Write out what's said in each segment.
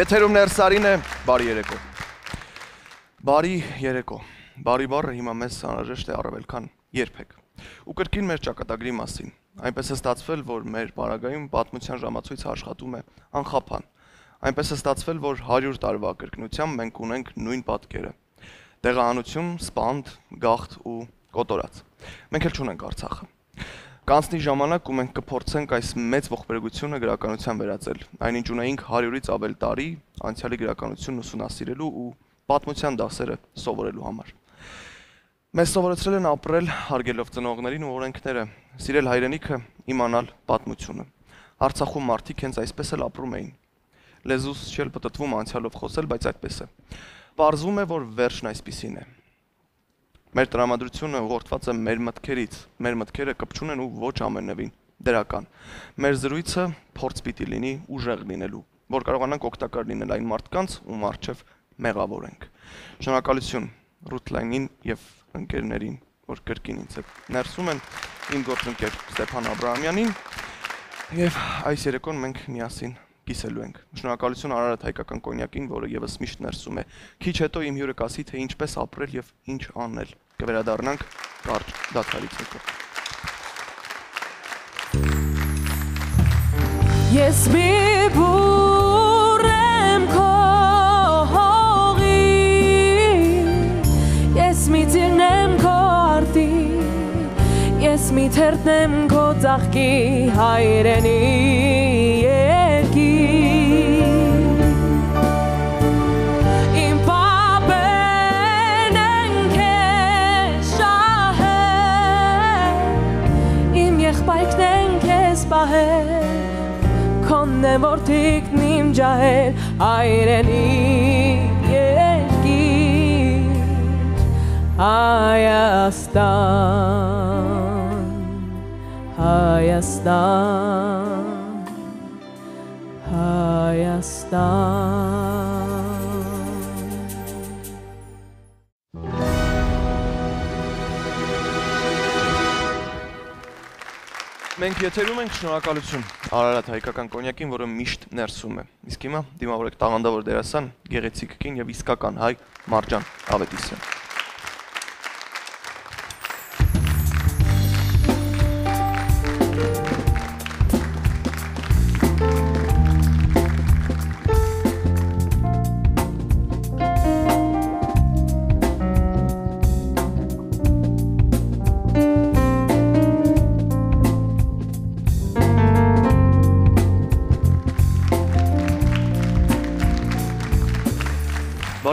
Եթերում ներսարին է, բարի երեկո։ Բարի երեկո։ Բարի բառը հիմա մեզ անհրաժեշտ է առավել քան երբեք։ Ու կրկին մեր ճակատագրի մասին։ Այնպես է ստացվել, որ մեր բարագայում պատմության ժամացույցը աշխատում է անխափան։ Այնպես է ստացվել, որ 100 տարվա կրկնությամբ մենք ունենք նույն պատկերը։ Տեղահանություն, սպանդ, գախտ ու կոտորած։ Մենք էլ չունենք Արցախը։ Կանցնի ժամանակ ու մենք կփորձենք այս մեծ ողբերգությունը գրականության վերածել։ Այնինչ ունեինք 100-ից ավել տարի անցյալի գրականությունն ուսումնասիրելու ու պատմության դասերը սովորելու համար։ Մեզ սովորեցրել են ապրել հարգելով ծնողներին ու օրենքները, սիրել հայրենիքը, իմանալ պատմությունը։ Արցախում մարդիկ հենց այսպես էլ ապրում էին։ Լեզուս չել պատտվում անցյալով խոսել, բայց այդպես է։ Պարզվում է, որ վերջն այսպեսին է։ Մեր տրամադրությունը ուղղորդված է մեր մտքերից։ Մեր մտքերը կպչուն են ու ոչ ամենևին դրական։ Մեր զրույցը փորձ պիտի լինի ուժեղ լինելու, որ կարողանանք օգտակար լինել այն մարդկանց, ում արժև մեղավոր ենք։ Շնորհակալություն Ռութլայնին եւ ընկերներին, որ կրկին ինձ հետ ներսում են. Իմ գործընկեր Ստեփան Աբ รา համյանին եւ այս երեկոն մենք միասին կիսելու ենք։ Շնորհակալություն Արարատ հայկական կոնյակին, որը եւս միշտ ներսում է։ Քիչ հետո իմ հյուրը կասի, թե ինչպես ապրել եւ ինչ անել։ Կվերադառնանք կարճ դաթարից հետո։ Ես մի բուրեմ քո հողի Ես մի ծիրնեմ քո արտի Ես մի թերտնեմ քո ծաղկի հայրենի է որդիկն իմ ջահել հայրենի երկիր Հայաստան Հայաստան Հայաստան Մենք եթերում ենք շնորհակալություն Արարատ հայկական կոնյակին, որը միշտ ներսում է։ Իսկ հիմա դիմավորեք տաղանդավոր դերասան, գեղեցիկ կին եւ իսկական հայ Մարջան Ավետիսյան։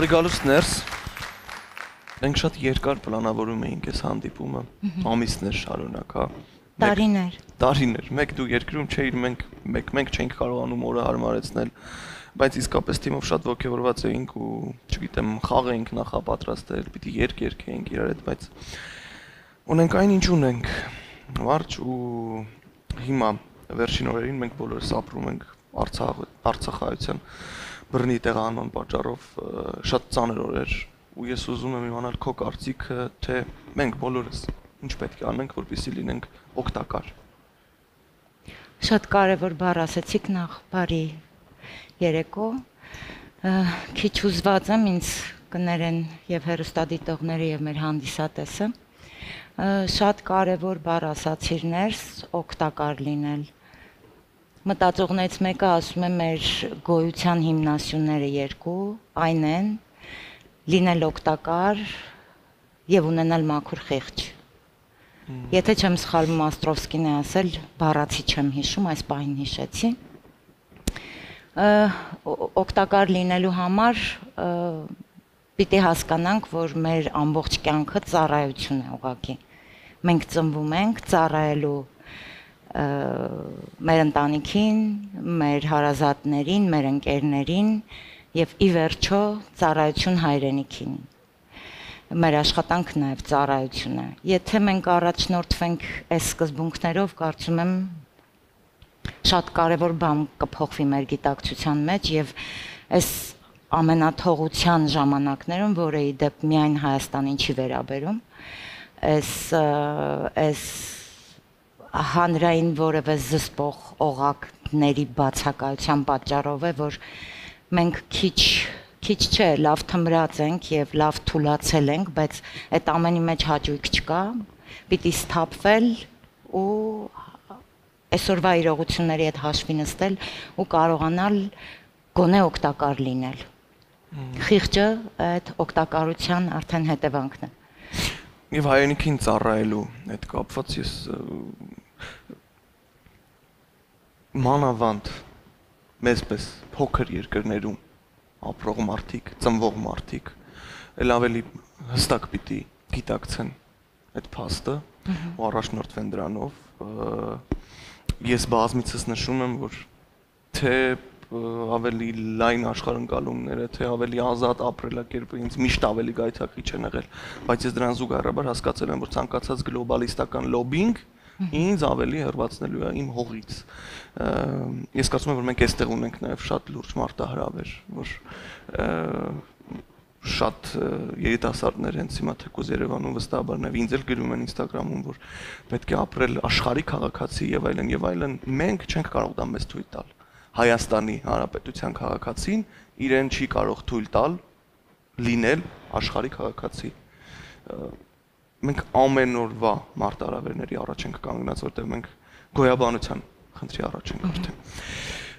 Բարի գալուստ ներս։ Մենք շատ երկար պլանավորում էինք այս հանդիպումը, ամիսներ շարունակ, հա։ Տարիներ։ Տարիներ։ Մեկ դու երկրում չէիր, մենք մեկ մենք չենք կարողանում օրը հարմարեցնել, բայց իսկապես թիմով շատ ողջավորված էինք ու չգիտեմ, խաղ էինք նախապատրաստել, պիտի երկ երկեինք իրար հետ, բայց ունենք այն ինչ ունենք։ Մարջ ու հիմա վերջին օրերին մենք բոլորս ապրում ենք Արցախ Արցախայցյան բռնի տեղանման պատճառով շատ ծանր օրեր ու ես ուզում եմ իմանալ քո կարծիքը, թե մենք բոլորս ինչ պետք է անենք, որպեսզի լինենք օգտակար։ Շատ կարևոր բառ ասացիք նախ, բարի երեկո։ Քիչ ուզված եմ ինձ կներեն եւ հերոստադիտողները եւ մեր հանդիսատեսը։ Շատ կարևոր բառ ասացիրներ, օգտակար լինել մտածողներից մեկը ասում է մեր գոյության հիմնասյունները երկու այն են լինել օգտակար եւ ունենալ մաքուր խեղճ։ Եթե չեմ սխալվում Աստրովսկին է ասել, բառացի չեմ հիշում, այս բանին հիշեցի։ օգտակար լինելու համար պիտի հասկանանք, որ մեր ամբողջ կյանքը ծառայություն է ուղղակի։ Մենք ծնվում ենք ծառայելու մեր ընտանիքին, մեր հարազատներին, մեր ընկերներին եւ ի վերջո ծառայություն հայրենիքին մեր աշխատանքն նաև ծառայություն է։ Եթե մենք առաջնորդվենք այս սկզբունքներով, կարծում եմ շատ կարևոր բան կփոխվի մեր գիտակցության մեջ եւ այս ամենաթողության ժամանակներում, որը ի դեպ միայն Հայաստանին չի վերաբերում, այս այս հանրային որևէ զսպող օղակների բացակայության պատճառով է, որ մենք քիչ քիչ չէ, լավ թմրած ենք եւ լավ թուլացել ենք, բայց այդ ամենի մեջ հաճույք չկա։ Պիտի սթափվել ու այսօրվա իրողությունների հետ հաշվի նստել ու կարողանալ գոնե օգտակար լինել։ Խիղճը այդ օգտակարության արդեն հետևանքն է։ Եվ հայրենիքին ծառայելու այդ կապված ես մանավանդ մեզպես փոքր երկրներում ապրող մարդիկ, ծնվող մարդիկ ել ավելի հստակ պիտի գիտակցեն այդ փաստը ու առաջնորդվեն դրանով ես բազմիցս նշում եմ որ թե ավելի լայն աշխարհընկալումները, թե ավելի ազատ ապրելակերպը ինձ միշտ ավելի գայթակղիչ են եղել, բայց ես դրան զուգահեռաբար հասկացել եմ, որ ցանկացած գլոբալիստական լոբինգ ինձ ավելի հերվածնելու է իմ հողից։ Ես կարծում եմ, որ մենք այստեղ ունենք նաև շատ լուրջ մարտահրավեր, որ շատ երիտասարդներ հենց հիմա թեկուզ Երևանում վստահաբար նաև ինձ էլ գրում են Instagram-ում, որ պետք է ապրել աշխարհի քաղաքացի եւ այլն եւ այլն։ Մենք չենք կարող դա մեզ թույլ տալ։ Հայաստանի Հանրապետության քաղաքացին իրեն չի կարող թույլ տալ լինել աշխարհի քաղաքացի մենք ամեն օրվա մարտահրավերների առաջ ենք կանգնած, որտեղ մենք գոյաբանության խնդրի առաջ ենք արդեն։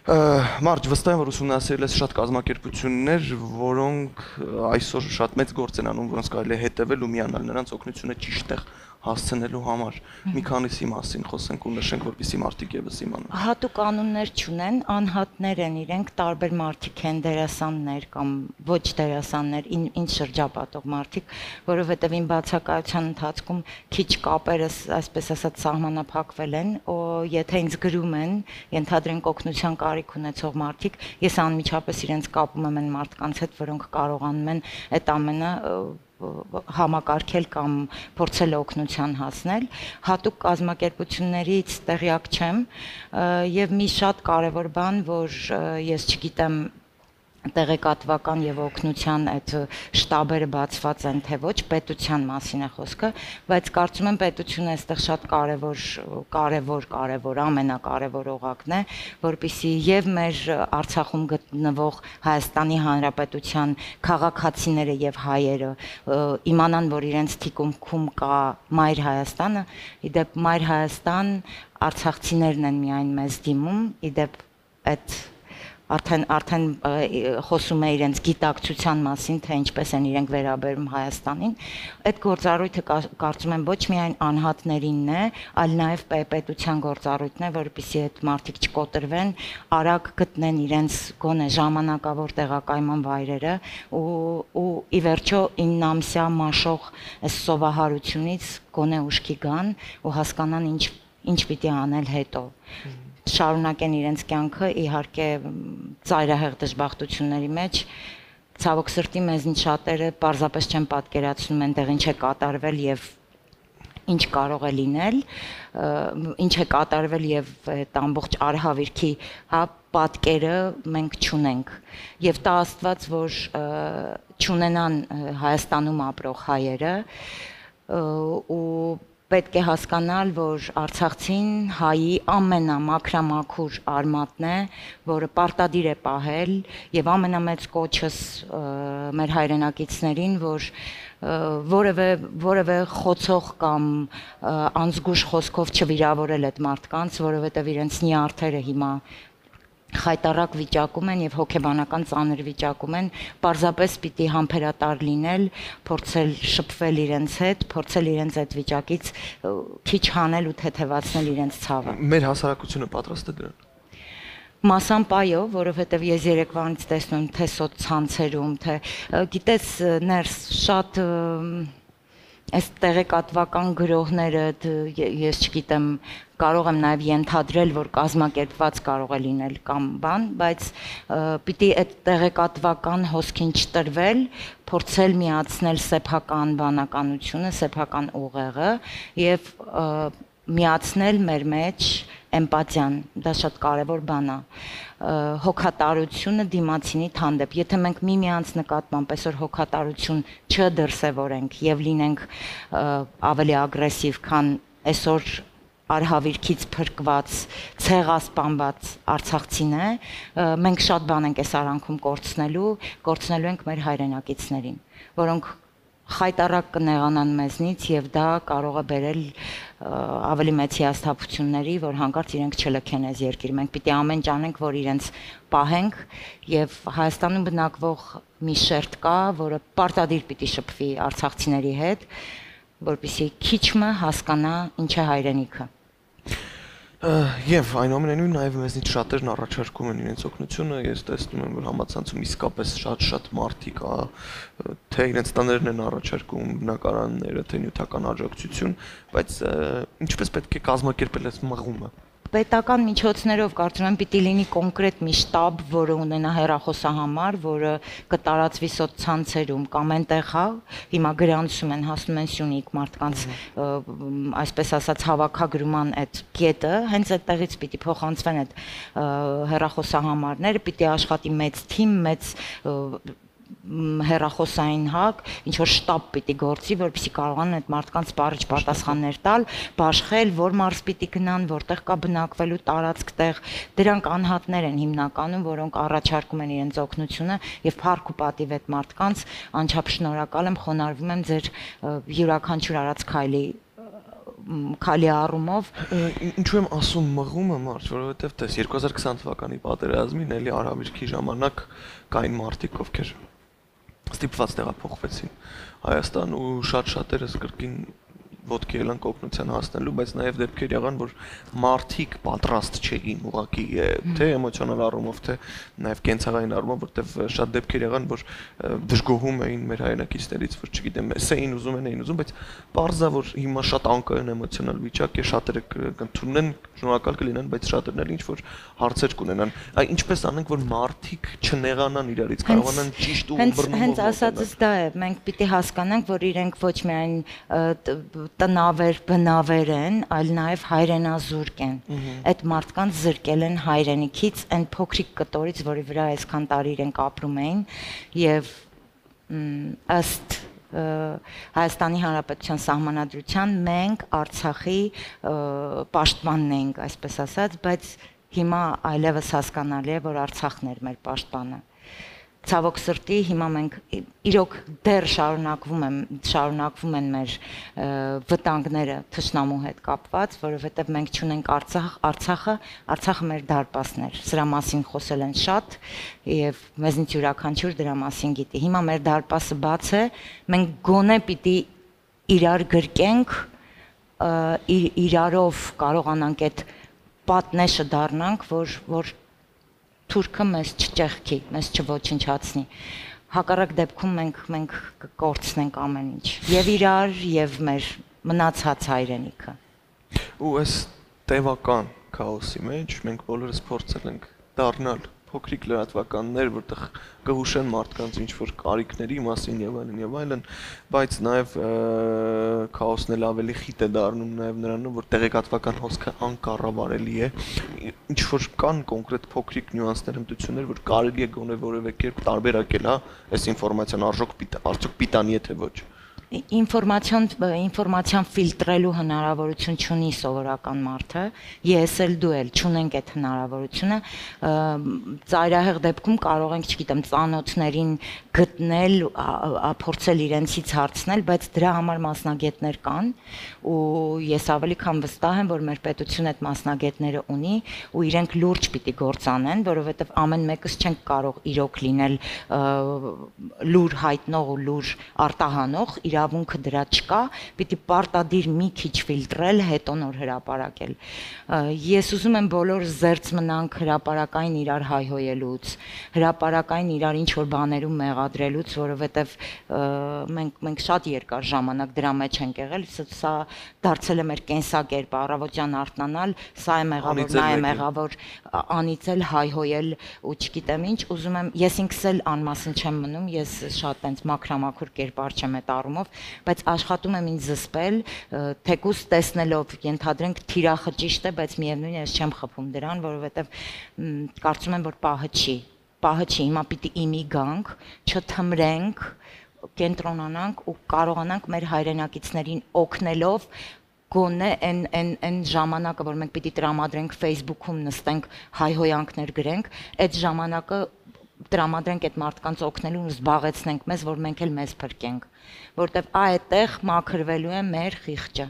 Մարջ վստահ եմ որ ուսումնասիրել ես շատ կազմակերպություններ, որոնք այսօր շատ մեծ գործ են անում, որոնց կարելի է հետևել ու միանալ նրանց օգնությունը ճիշտ տեղ հասցնելու համար մի քանիսի մասին խոսենք ու նշենք, որպեսզի մարդիկ եւս իմանան։ Հատուկ կանոններ չունեն, անհատներ են իրենք, տարբեր մարդիկ են դերասաններ կամ ոչ դերասաններ, ինչ շրջապատող մարդիկ, որովհետեւ ին բացակայության ընթացքում քիչ կապերը, այսպես ասած, սահմանափակվել են, ու եթե ինձ գրում են, ենթադրենք օգնության կարիք ունեցող մարդիկ, ես անմիջապես իրենց կապում եմ այն մարդկանց հետ, որոնք կարողանում են այդ ամենը համակարգել կամ փորձել օգնության հասնել հատուկ կազմակերպություններից տեղյակ չեմ եւ մի շատ կարեւոր բան որ ես չգիտեմ տեղեկատվական եւ օգնության այդ շտաբերը բացված են թե ոչ պետության մասին է խոսքը բայց կարծում եմ պետությունը այստեղ շատ կարեւոր կարեւոր կարեւոր ամենակարևոր օղակն է որբիսի եւ մեր Արցախում գտնվող Հայաստանի Հանրապետության քաղաքացիները եւ հայերը իմանան որ իրենց թիկունքում կա Մայր Հայաստանը իդեպ Մայր Հայաստան արցախցիներն են միայն մեզ դիմում իդեպ այդ արդեն արդեն խոսում է իրենց գիտակցության մասին, թե ինչպես են իրենք վերաբերում Հայաստանին, այդ գործառույթը կարծում եմ ոչ միայն անհատներինն է, այլ նաև պետության գործառույթն է, որպեսզի այդ մարդիկ չկոտրվեն, արագ գտնեն իրենց գոնե ժամանակավոր տեղակայման վայրերը ու ու ի վերջո 9 ամսյա մաշող սովահարությունից գոնե ուշքի գան ու հասկանան ինչ ինչ պիտի անել հետո շարունակեն իրենց կյանքը իհարկե ծայրահեղ դժբախտությունների մեջ ցավոք սրտի մեզնից շատերը պարզապես չեն պատկերացնում այնտեղ ինչ է կատարվել եւ ինչ կարող է լինել, ինչ է կատարվել եւ այդ ամբողջ արհավիրքի հա պատկերը մենք ճունենք եւ տա Աստված որ ճունենան Հայաստանում ապրող հայերը ու պետք է հասկանալ, որ Արցախցին հայի ամենամակրամակուր արմատն է, որը պարտադիր է պահել եւ ամենամեծ կոչս մեր հայրենակիցներին, որ որևէ որևէ խոցող կամ անզգուշ խոսքով չվիրավորել այդ մարդկանց, որովհետեւ իրենց նյարդերը հիմա խայտարակ վիճակում են եւ հոգեբանական ծանր վիճակում են, պարզապես պիտի համբերատար լինել, փորձել շփվել իրենց հետ, փորձել իրենց այդ վիճակից քիչ հանել ու թեթևացնել իրենց ցավը։ Մեր հասարակությունը պատրաստ է դրան մասամբ այո, որովհետև ես երեկվանից տեսնում թե սոցցանցերում, թե գիտես ներս շատ այս տեղեկատվական գրողները ես չգիտեմ կարող եմ նաև ենթադրել, որ կազմակերպված կարող է լինել կամ բան, բայց պիտի այդ տեղեկատվական հոսքին չտրվել, փորձել միացնել սեփական բանականությունը, սեփական ուղեղը եւ միացնել մեր մեջ էմպաթիան, դա շատ կարևոր բան է հոգատարությունը դիմացինի թանդեպ։ Եթե մենք միմյանց նկատմամբ այսօր հոգատարություն չդրսևորենք եւ լինենք ավելի ագրեսիվ, քան այսօր արհավիրքից փրկված, ցեղասպանված արցախցին է, մենք շատ բան ենք այս արանքում կորցնելու, կորցնելու ենք մեր հայրենակիցներին, որոնք խայտարակ կնեղանան մեզնից եւ դա կարող է բերել ավելի մեծ հիասթափությունների, որ հանկարծ իրենք չլքեն այս երկիր։ Մենք պիտի ամեն ճանենք, որ իրենց պահենք եւ Հայաստանում բնակվող մի շերտ կա, որը պարտադիր պիտի շփվի արցախցիների հետ, որպեսզի քիչը հասկանա ինչ է հայրենիքը։ Եվ այնուամենայնիվ նաև մեզնից շատերն առաջարկում են իրենց օգնությունը, ես տեսնում եմ, որ համացանցում իսկապես շատ-շատ մարդիկ թե իրենց տաներն են առաջարկում բնակարանները, թե նյութական աջակցություն, բայց ինչպես պետք է կազմակերպել այս մղումը պետական միջոցներով կարծում եմ պիտի լինի կոնկրետ մի շտաբ, որը ունենա հերախոսահամար, որը կտարածվի սոցցանցերում կամ այնտեղ հա հիմա գրանցում են հասնում են Սյունիք մարդկանց այսպես ասած հավաքագրման այդ կետը, հենց այդտեղից պիտի փոխանցվեն այդ հերախոսահամարները, պիտի աշխատի մեծ թիմ, մեծ հերախոսային հակ, ինչ որ շտաբ պիտի գործի, որպեսզի կարողանան այդ մարդկանց բառիչ պատասխաններ տալ, բաշխել, որ մարզ պիտի գնան, որտեղ կա բնակվելու տարածք տեղ։ Դրանք անհատներ են հիմնականում, որոնք առաջարկում են իրենց օգնությունը եւ փառք ու պատիվ այդ մարդկանց անչափ շնորհակալ եմ, խոնարհվում եմ ձեր յուրաքանչյուր արած քայլի քալի առումով ինչու եմ ասում մղումը մարդ որովհետև տես 2020 թվականի պատերազմին էլի արաբիրքի ժամանակ կային մարդիկ ովքեր ստիպված տեղափոխվեցին Հայաստան ու շատ շատերս կրկին ոտքի ելանք օգնության հասնելու, բայց նաև դեպքեր եղան, որ մարդիկ պատրաստ չէին ուղակի թե էմոցիոնալ առումով, թե նաև կենցաղային առումով, որտեվ շատ դեպքեր եղան, որ դժգոհում էին մեր հայրենակիցներից, որ չգիտեմ, էս էին ուզում են, էին ուզում, բայց parza որ հիմա շատ անկայուն էմոցիոնալ վիճակ է, շատերը կընդունեն, շնորհակալ կլինեն, բայց շատերն էլ ինչ որ հարցեր կունենան։ Այ ինչպես անենք, որ մարդիկ չնեղանան իրարից, կարողանան ճիշտ ու բռնումով։ Հենց ասածս դա է, մենք պիտի հասկանանք, որ իրենք ոչ միայն տնավեր, բնավեր են, այլ նաև հայրենազուրկ են։ Այդ մարդկանց զրկել են հայրենիքից, այն փոքրիկ կտորից, որի վրա այսքան տարի իրենք ապրում էին եւ ըստ Հայաստանի Հանրապետության սահմանադրության մենք Արցախի պաշտպանն ենք, այսպես ասած, բայց հիմա այլևս հասկանալի է, որ Արցախն էր մեր պաշտպանը ցավոք սրտի հիմա մենք իրոք դեռ շարունակվում են շարունակվում են մեր վտանգները թշնամու հետ կապված, որովհետև մենք ճունենք Արցախ, Արցախը, Արցախը մեր դարպասն էր։ Սրա մասին խոսել են շատ եւ մեզնից յուրաքանչյուր դրա մասին գիտի։ Հիմա մեր դարպասը բաց է, մենք գոնե պիտի իրար գրկենք իրարով կարողանանք այդ պատնեշը դառնանք, որ որ թուրքը մեզ չճեղքի, մեզ չոչնչացնի։ Հակառակ դեպքում մենք մենք կկորցնենք ամեն ինչ։ Եվ իրար, եւ մեր մնացած հայրենիքը։ Ու այս տևական քաոսի մեջ մենք բոլորս փորձել ենք դառնալ փոքրիկ լրատվականներ, որտեղ կհուշեն մարդկանց ինչ որ կարիքների մասին եւ այլն եւ այլն, բայց նաեւ քաոսն էլ ավելի խիտ է դառնում նաեւ նրանով, որ տեղեկատվական հոսքը անկառավարելի է։ Ինչ որ կան կոնկրետ փոքրիկ նյուանսներ, հմտություններ, որ կարելի է գոնե որևէ կերպ տարբերակել, հա, այս ինֆորմացիան արդյոք պիտանի է թե ոչ։ Ա ինֆորմացիոն ինֆորմացիան ֆիլտրելու հնարավորություն չունի սովորական մարդը, ես էլ դու էլ չունենք այդ հնարավորությունը, ծայրահեղ դեպքում կարող ենք, չգիտեմ, ծանոթներին գտնել, փորձել իրենցից հարցնել, բայց դրա համար մասնագետներ կան ու ես ավելի քան վստահ եմ, որ մեր պետությունը այդ մասնագետները ունի ու իրենք լուրջ պիտի գործանեն, որովհետև ամեն մեկս չենք կարող իրոք լինել լուր հայտնող ու լուր արտահանող, իր իրավունքը դրա չկա, պիտի պարտադիր մի քիչ ֆիլտրել, հետո նոր հրաապարակել։ Ես ուզում եմ բոլոր զերծ մնանք հրաապարակային իրար հայհոյելուց, հրաապարակային իրար ինչ որ բաներում մեղադրելուց, որովհետև մենք մենք շատ երկար ժամանակ դրա մեջ ենք եղել, սա դարձել է մեր կենսակերպը, առավոտյան արթնանալ, սա է մեղավոր, նա է մեղավոր, անիծել, հայհոյել ու չգիտեմ ինչ, ուզում եմ ես ինքս էլ անմասն չեմ մնում, ես շատ տենց մաքրամաքուր կերպար չեմ այդ առումով, բայց աշխատում եմ ինձ զսպել, թեկուս տեսնելով, ենթադրենք թիրախը ճիշտ է, բայց միևնույն է, ես չեմ խփում դրան, որովհետև կարծում եմ, որ պահը չի։ Պահը չի, հիմա պիտի իմի գանք, չթմրենք, կենտրոնանանք ու կարողանանք մեր հայրենակիցներին օգնելով գոնե այն այն այն ժամանակը, որ մենք պիտի տրամադրենք Facebook-ում նստենք հայհոյանքներ գրենք, այդ ժամանակը տրամադրենք այդ մարդկանց օգնելու ու զբաղեցնենք մեզ, որ մենք էլ մեզ փրկենք, որտեվ այդտեղ մաքրվելու է մեր խիղճը,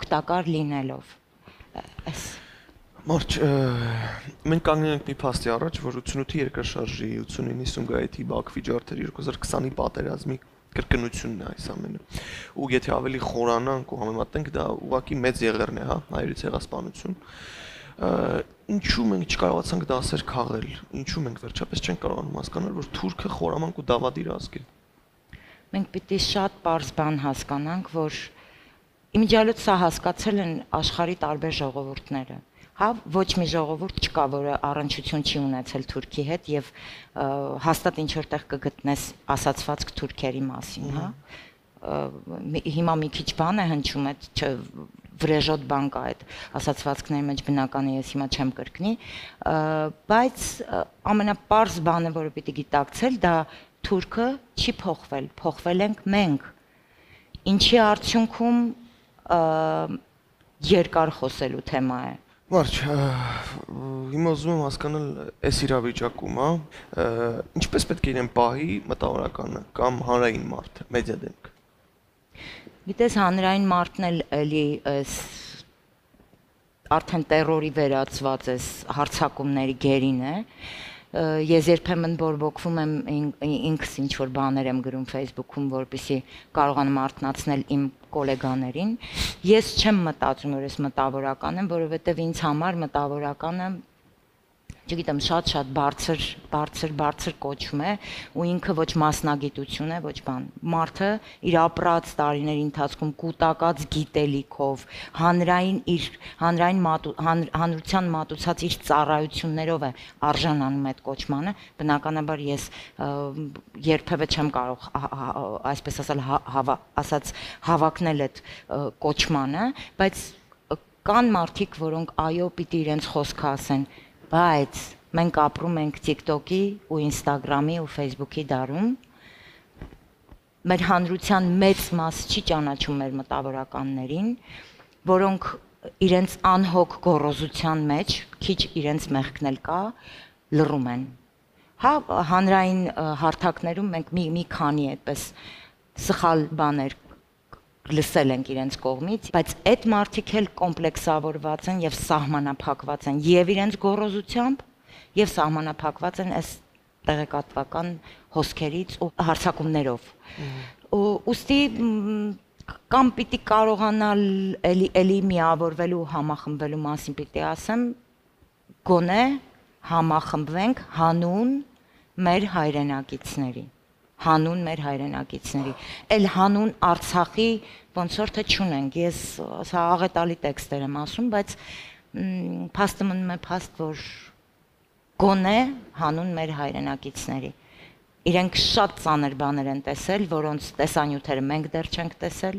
օգտակար լինելով։ Այս Մարջ մենք կանգնել ենք մի փաստի առաջ, որ 88-ի երկրաշարժի 89-90 գայթի Բաքվի ջարդերի 2020-ի պատերազմի կրկնությունն է այս ամենը։ Ու եթե ավելի խորանանք ու համեմատենք, դա ուղղակի մեծ եղերն է, հա, հայերի ցեղասպանություն։ Ինչու մենք չկարողացանք դասեր քաղել։ Ինչու մենք վերջապես չենք կարողանում հասկանալ, որ թուրքը խորամանկ ու դավադիր ազգ է։ Մենք պիտի շատ པարզ բան հասկանանք, որ իմիջիալոց սա հասկացել են աշխարի տարբեր ժողովուրդները հա ոչ մի ժողովուրդ չկա, որը առնչություն չի ունեցել Թուրքի հետ եւ հաստատ ինչ որտեղ կգտնես ասացվածք թուրքերի մասին, հա հիմա մի քիչ բան է հնչում այդ վրեժոտ բան կա այդ ասացվածքների մեջ բնական է ես հիմա չեմ կրկնի բայց ամենապարզ բանը որը պիտի գիտակցել դա թուրքը չի փոխվել փոխվել ենք մենք ինչի արդյունքում երկար խոսելու թեմա է Մարջ, հիմա ուզում եմ հասկանալ այս իրավիճակում, հա, ինչպես պետք է իրեն պահի մտավորականը կամ հանրային մարդը, մեդիա դեմք։ Գիտես, հանրային մարդն էլ էլի այս արդեն terror-ի վերածված էս հարցակումների գերին է, ես երբեմն բորբոքվում եմ ինքս ինչ որ բաներ եմ գրում Facebook-ում, որպեսզի կարողանամ արթնացնել իմ գոլեգաներին։ Ես չեմ մտածում, որ ես մտավորական եմ, որովհետև ինձ համար մտավորականը չգիտեմ, շատ-շատ բարձր, բարձր, բարձր կոչում է ու ինքը ոչ մասնագիտություն է, ոչ բան։ Մարդը իր ապրած տարիների ընթացքում կൂട്ടակած գիտելիքով, հանրային իր հանրային մատու, հանրության մատուցած իր ծառայություններով է արժանանում այդ կոչմանը։ Բնականաբար ես երբևէ չեմ կարող այսպես ասել հավա, ասած հավակնել այդ կոչմանը, բայց կան մարդիկ, որոնք այո պիտի իրենց խոսքը ասեն բայց մենք ապրում ենք TikTok-ի ու Instagram-ի ու Facebook-ի դարում մեր հանրության մեծ մաս չի ճանաչում մեր մտավորականներին, որոնք իրենց անհոգ գոռոզության մեջ քիչ իրենց մեղքնել կա, լռում են։ Հա հանրային հարթակներում մենք մի մի քանի այդպես սխալ բաներ լսել ենք իրենց կողմից, բայց այդ մարդիկ էլ կոմպլեքսավորված են եւ սահմանափակված են եւ իրենց գոռոզությամբ եւ սահմանափակված են այս տեղեկատվական հոսքերից ու հարցակումներով։ Ու ուստի կամ պիտի կարողանալ էլի էլի միավորվելու համախմբվելու մասին պիտի ասեմ գոնե համախմբվենք հանուն մեր հայրենակիցների հանուն մեր հայրենակիցների։ Էլ հանուն Արցախի ոնց որ թե չունենք։ Ես սա աղետալի տեքստեր եմ ասում, բայց փաստը մնում է փաստ, որ գոնե հանուն մեր հայրենակիցների։ Իրենք շատ ծանր բաներ են տեսել, որոնց տեսանյութերը մենք դեռ չենք տեսել։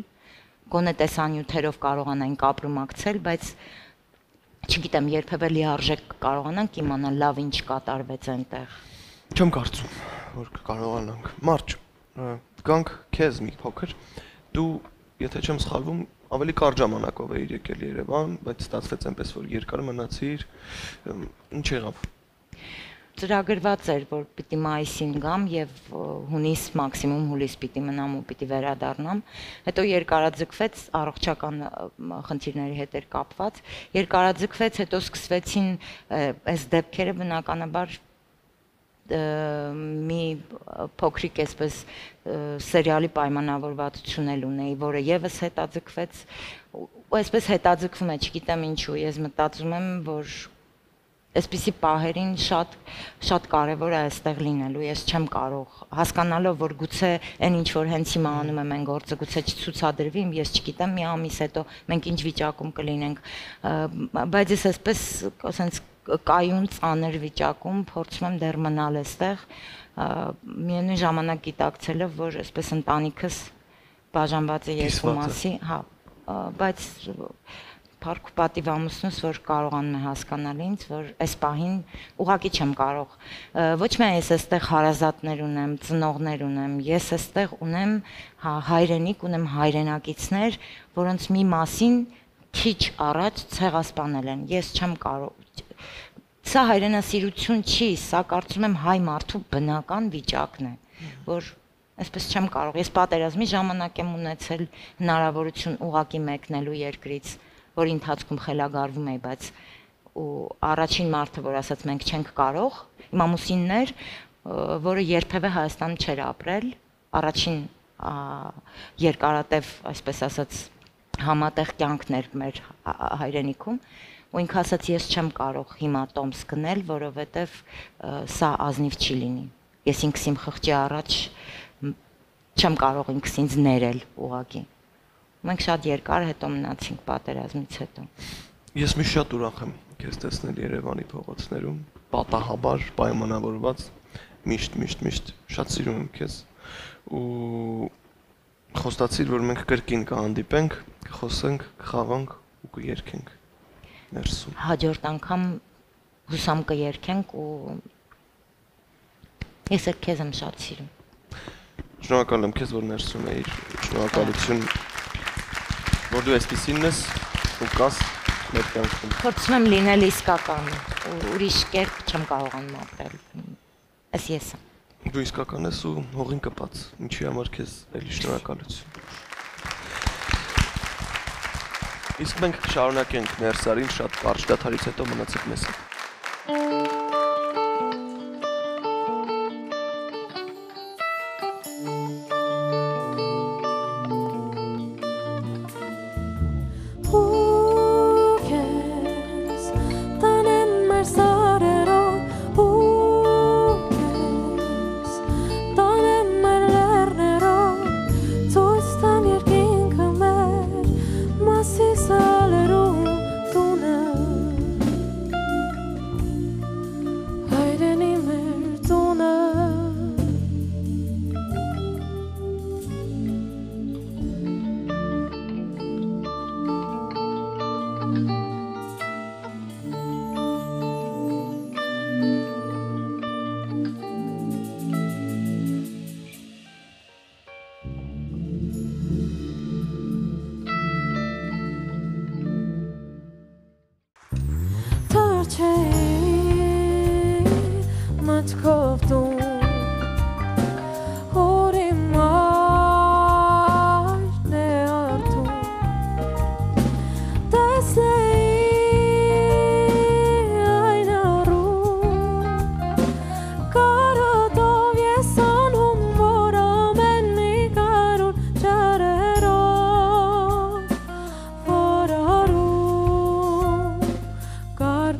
Գոնե տեսանյութերով կարողանանք ապրումակցել, բայց չգիտեմ, երբևէ լիարժեք կարողանանք իմանալ լավ ինչ կատարվեց այնտեղ։ Չեմ կարծում որ կարողանանք։ Մարջ, գանք քեզ մի փոքր։ Դու, եթե չեմ սխալվում, ավելի կարճ ժամանակով էիր եկել Երևան, բայց ստացվեց այնպես, որ երկար մնացիր։ Ինչ եղավ։ ծրագրված էր, որ պիտի մայիսին գամ եւ հունիս մաքսիմում հուլիս պիտի մնամ ու պիտի վերադառնամ։ Հետո երկարաձգվեց առողջական խնդիրների հետ էր կապված։ Երկարաձգվեց, հետո սկսվեցին այս դեպքերը բնականաբար մի փոքրիկ այսպես սերիալի պայմանավորվածություն էլ ունեի, որը եւս հետաձգվեց ու այսպես հետաձգվում է, չգիտեմ ինչու, ես մտածում եմ, որ այսպիսի պահերին շատ շատ կարևոր է այստեղ լինելու։ Ես չեմ կարող հասկանալով, որ գուցե այն ինչ որ հենց հիմա անում եմ այն գործը, գուցե չցուցադրվի, ես չգիտեմ, մի ամիս հետո մենք ինչ վիճակում կլինենք, բայց ես այսպես ասենց կայուն ծանր վիճակում փորձում եմ դեռ մնալ այստեղ միևնույն ժամանակ գիտակցելով որ այսպես ընտանիքս բաժանված է երկու մասի, հա, բայց փառք ու պատիվ ամուսնուս, որ կարողանում է հասկանալ ինձ, որ այս պահին ուղակի չեմ կարող։ Ոչ միայն ես էստեղ հարազատներ ունեմ, ծնողներ ունեմ, ես էստեղ ունեմ հա, հայրենիք, ունեմ հայրենակիցներ, որոնց մի մասին քիչ առաջ ցեղասպանել են։ Ես չեմ կարող Սա հայրենասիրություն չի, սա կարծում եմ հայ մարդու բնական վիճակն է, որ այսպես չեմ կարող։ Ես պատերազմի ժամանակ եմ ունեցել հնարավորություն ուղակի մեկնելու երկրից, որի ընթացքում խելագարվում էի, բայց ու առաջին մարդը, որ ասաց մենք չենք կարող, իմ ամուսինն էր, որը երբևէ Հայաստանում չէր ապրել, առաջին երկարատև, այսպես ասած, համատեղ կյանքն էր մեր հայրենիքում ու ինքը ասաց ես չեմ կարող հիմա տոմս գնել, որովհետև սա ազնիվ չի լինի։ Ես ինքս իմ խղճի առաջ չեմ կարող ինքս ինձ ներել ուղակի։ Մենք շատ երկար հետո մնացինք պատերազմից հետո։ Ես մի շատ ուրախ եմ քեզ տեսնել Երևանի փողոցներում, պատահաբար, պայմանավորված, միշտ միշտ միշտ շատ սիրում եմ քեզ ու խոստացիր, որ մենք կրկին կհանդիպենք, կխոսենք, կխաղանք ու կերքենք ներսում։ Հաջորդ անգամ հուսամ կերքենք ու ես էլ քեզ եմ շատ սիրում։ Շնորհակալ եմ քեզ, որ ներսում էիր։ Շնորհակալություն, որ դու այսպեսինն ես ու կաս մեր կյանքում։ Փորձում եմ լինել իսկական ու ուրիշ կերպ չեմ կարողանում ապրել։ Այս ես եմ։ Դու իսկական ես ու հողին կպած։ Ինչի համար քեզ էլի շնորհակալություն։ Իսկ մենք կշարունակենք ներսարին շատ կարճ դաթարից հետո մնացեք մեզ հետ։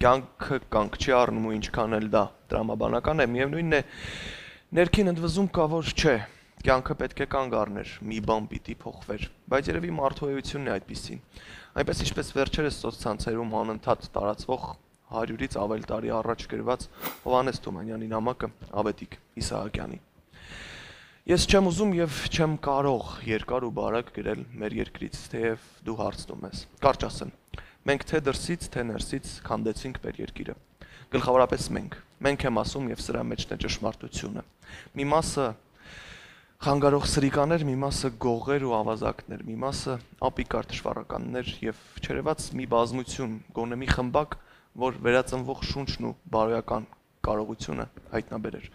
Կյանքը կանգ չի առնում ու ինչքան էլ դա դրամաբանական է, միևնույնն է ներքին ընդվզում կա որ չէ։ Կյանքը պետք է կանգ առներ, մի բան պիտի փոխվեր, բայց երևի մարդու էությունն է այդպեսին։ Այնպես ինչպես վերջերս սոցցանցերում անընդհատ տարածվող 100-ից ավել տարի առաջ գրված Հովանես Թումանյանի նամակը Ավետիք Իսահակյանի. Ես չեմ ուզում եւ չեմ կարող երկար ու բարակ գրել մեր երկրից, թեև դու հարցնում ես։ Կարճ ասեմ, Մենք թե դրսից, թե ներսից քանդեցինք մեր երկիրը։ Գլխավորապես մենք։ Մենք եմ ասում եւ սրա մեջն է ճշմարտությունը։ Մի մասը խանգարող սրիկաներ, մի մասը գողեր ու ավազակներ, մի մասը ապիկար թշվառականներ եւ չերևաց մի բազմություն, գոնե մի խմբակ, որ վերածնվող շունչն ու բարոյական կարողությունը հայտնաբերեր։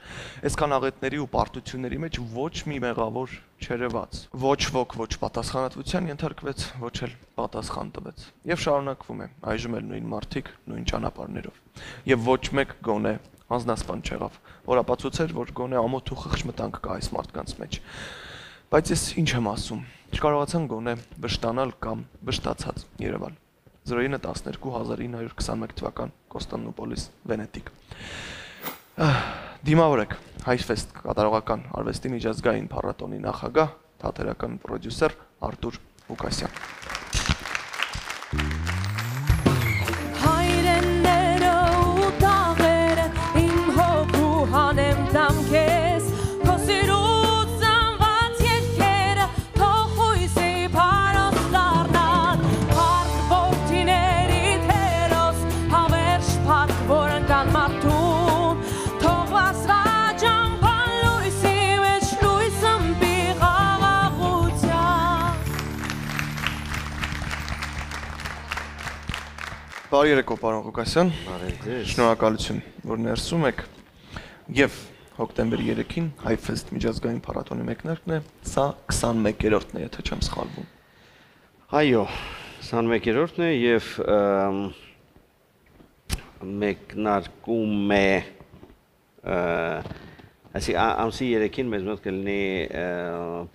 Այսքան աղետների ու պարտությունների մեջ ոչ մի մեղավոր չերևաց։ Ոչ ոք ոչ պատասխանատվության ենթարկվեց, ոչ էլ պատասխան տվեց։ Եվ շարունակվում է այժմ էլ նույն մարտիկ նույն ճանապարհներով։ Եվ ոչ մեկ գոնե անznասպան չեղավ, որ ապացուցեր, որ գոնե ամոթ ու խղճ մտանք կա այս մարդկանց մեջ։ Բայց ես ինչ եմ ասում։ Չկարողացան գոնե վշտանալ կամ վշտացած Երևան։ 09 12 1921 թվական Կոստանդնուպոլիս Վենետիկ Դիմավորեք Հայֆեստ կատարողական արվեստի միջազգային փառատոնի նախագահ, թատերական պրոդյուսեր Արտուր Ղուկասյան։ Բարի երեկո, պարոն Ղուկասյան։ Բարև ձեզ։ Շնորհակալություն, որ ներսում եք։ Եվ հոկտեմբերի 3-ին Highfest միջազգային փառատոնի մեկնարկն է։ Սա 21-րդն է, եթե չեմ սխալվում։ Այո, 21-րդն է եւ մեկնարկում է ը, ասի ա- ամսի 3-ին մեզ մոտ կլինի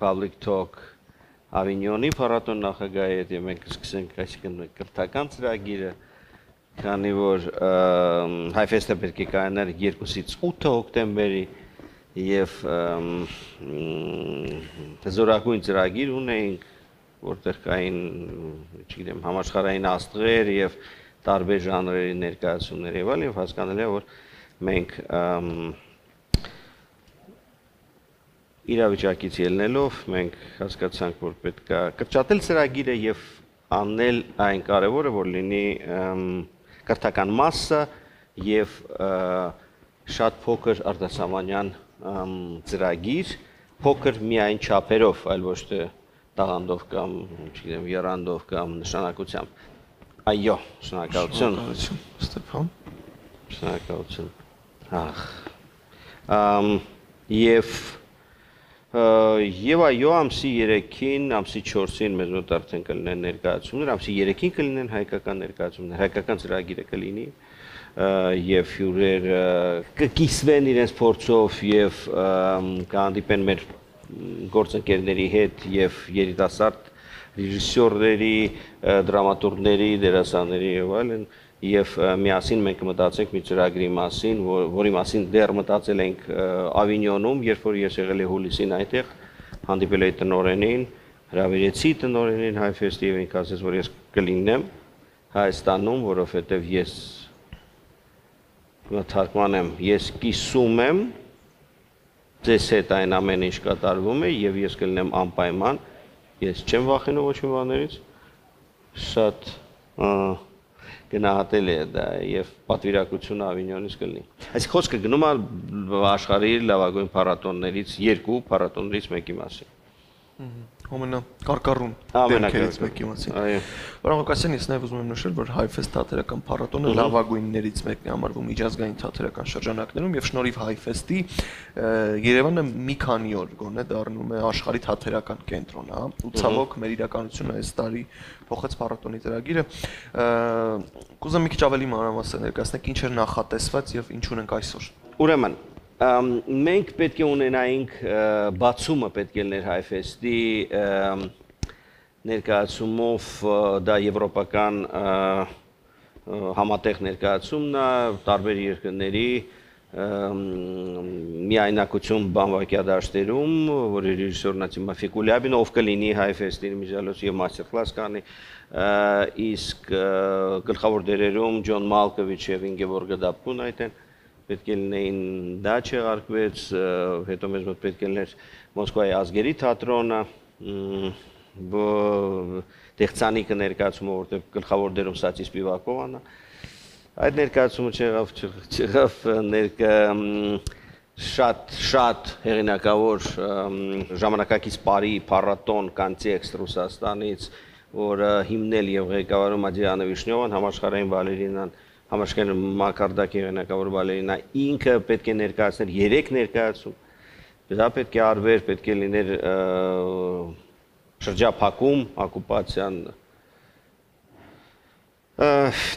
public talk Ավինյոնի փառատոն նախագահի հետ եւ մենք կսկսենք այսինքն կրթական ծրագիրը քանի որ Highfest-ը պետք է կայանար 2-ից 8 հոկտեմբերի եւ զորակույն ծրագիր ունեինք որտեղ կային չգիտեմ համաշխարհային աստղեր եւ տարբեր ժանրերի ներկայացումներ եւ այլն եւ հասկանալի է որ մենք իրավիճակից ելնելով մենք հասկացանք, որ պետք է կրճատել ծրագիրը եւ անել այն կարևորը, որ լինի ըմ, կրթական մասը եւ շատ փոքր արտասահմանյան ծրագիր, փոքր միայն չափերով, այլ ոչ թե տաղանդով կամ, չգիտեմ, երանդով կամ նշանակությամբ։ Այո, շնորհակալություն։ Շնորհակալություն, Ստեփան։ Շնորհակալություն։ Ահ։ Ամ եւ եւ այո ամսի 3-ին, ամսի 4-ին մեզ մոտ արդեն կլինեն ներկայացումներ, ամսի 3-ին կլինեն հայկական ներկայացումներ, հայկական ծրագիրը կլինի եւ հյուրեր կկիսվեն իրենց փորձով եւ կհանդիպեն մեր գործընկերների հետ եւ երիտասարդ ռեժիսորների, դրամատուրգների, դերասանների եւ այլն եւ միասին մենք մտածենք մի ծրագրի մասին, որ, որի մասին դեռ մտածել ենք Ավինյոնում, երբ որ ես եղել եմ հուլիսին այնտեղ, հանդիպել էի տնորենին, հրավիրեցի տնորենին Հայֆեստի եւ ինք ասեց, որ ես կլինեմ Հայաստանում, որովհետեւ ես թարգմանեմ, ես կիսում եմ ձեզ հետ այն ամեն ինչ կատարվում է եւ ես կլինեմ անպայման ես չեմ վախենում ոչ մի բաներից շատ ա, գնահատել է դա եւ պատվիրակությունը Ավինյոնից կլինի այսինքն խոսքը գնում է աշխարհի լավագույն փառատոններից երկու փառատոններից մեկի մասին Ամենա կարկառուն Ամենակարևորը։ դեպքերից մեկի մասին։ այո Պարոն Ղուկասյան, ես նաև ուզում եմ նշել, որ Highfest թատերական փառատոնը լավագույններից մեկն է համարվում միջազգային թատերական շրջանակներում եւ շնորհիվ ը, Երևանը մի քանի օր գոնե դառնում է աշխարհի թատերական կենտրոն, հա։ Ու ցավոք մեր իրականությունը այս տարի փոխեց փառատոնի ծրագիրը։ Կուզեմ մի քիչ ավելի մանրամասն ներկայացնեք ինչ էր նախատեսված եւ ինչ ունենք այսօր։ Ուրեմն մենք պետք է ունենայինք բացումը պետք է լիներ Հայֆեստի ներկայացումով դա եվրոպական համատեղ ներկայացումն է տարբեր երկրների միայնակություն բանվակյա դաշտերում, որի ռեժիսորն է Տիմոֆի Կուլյաբին, ով կլինի Հայֆեստի միջալոց եւ մաստեր կլաս կանի, իսկ գլխավոր դերերում Ջոն Մալկովիչ եւ Ինգեվորգ Դապկուն այդեն պետք է լինեին դա չեղարկվեց, հետո մեզ մոտ պետք է լիներ Մոսկվայի ազգերի թատրոնը, Տեխցանիկը ներկայացումը, որտեղ գլխավոր դերում Սացի Սպիվակովան է։ Այդ ներկայացումը չեղավ, չեղ- չեղավ ներկա շատ շատ հեղինակավոր ժամանակակից բարի փառատոն կոնտեքստ Ռուսաստանից, որը հիմնել եւ ղեկավարում Ադիանա Վիշնյովան, համաշխարհային բալերինան, համաշխարհային մակարդակի հեղինակավոր բալերինա, ինքը պետք է ներկայացներ 3 ներկայացում։ Դա պետք է արվեր, պետք է լիներ շրջափակում, օկուպացիան ը,